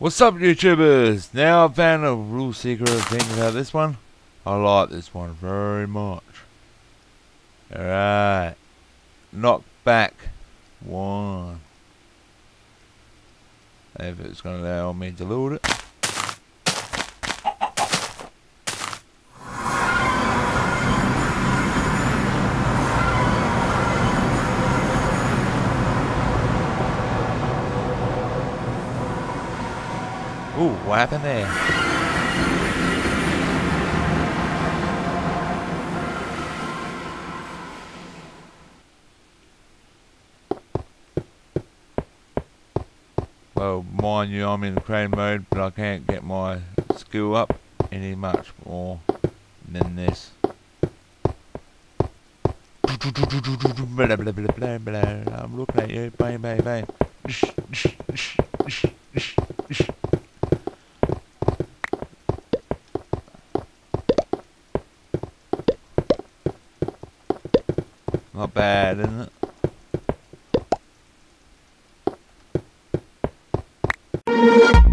What's up YouTubers? Now I've found a real secret thing about this one. I like this one very much. Alright. Knock back one. If it's going to allow me to load it. Ooh, what happened there? Well, mind you, I'm in crane mode, but I can't get my skill up any much more than this. I'm looking at you, bang, bang, bang. Not bad, isn't it?